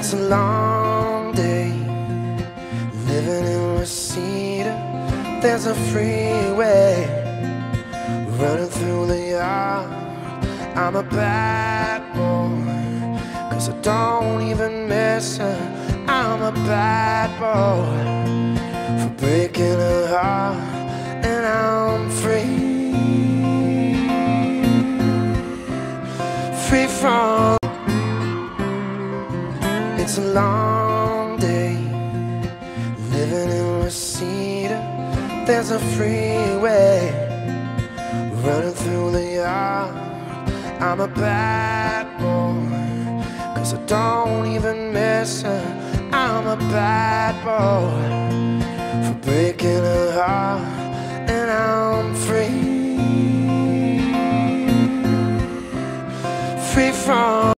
It's a long day living in Reseda. There's a freeway running through the yard. I'm a bad boy, cause I don't even miss her. I'm a bad boy for breaking her heart, and I'm free. Free from it's a long day living in a Reseda. There's a freeway running through the yard. I'm a bad boy, cause I don't even miss her. I'm a bad boy for breaking her heart, and I'm free. Free from